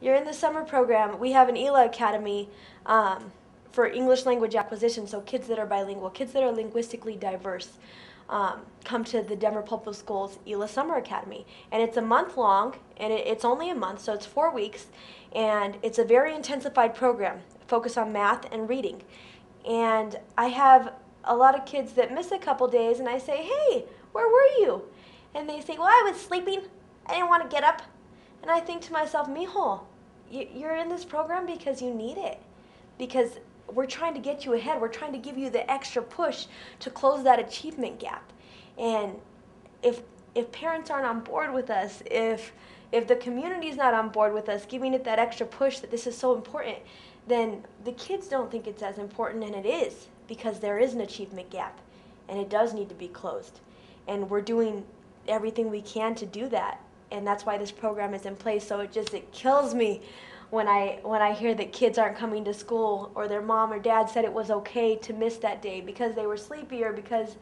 You're in the summer program. We have an ELA Academy um, for English language acquisition, so kids that are bilingual, kids that are linguistically diverse. Um, come to the Denver Public Schools ELA Summer Academy. And it's a month long, and it, it's only a month, so it's four weeks. And it's a very intensified program, focused on math and reading. And I have a lot of kids that miss a couple days, and I say, hey, where were you? And they say, well, I was sleeping. I didn't want to get up. And I think to myself, mijo, you're in this program because you need it. Because we're trying to get you ahead. We're trying to give you the extra push to close that achievement gap. And if if parents aren't on board with us, if if the community's not on board with us, giving it that extra push that this is so important, then the kids don't think it's as important, and it is because there is an achievement gap, and it does need to be closed. And we're doing everything we can to do that, and that's why this program is in place. So it just it kills me when I when I hear that kids aren't coming to school or their mom or dad said it was okay to miss that day because they were sleepy or because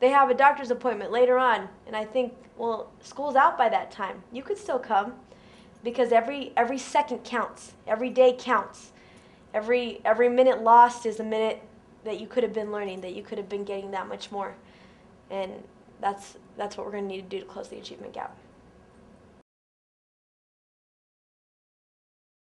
they have a doctor's appointment later on. And I think, well, school's out by that time. You could still come because every every second counts. Every day counts. Every every minute lost is a minute that you could have been learning, that you could have been getting that much more. And that's that's what we're going to need to do to close the achievement gap.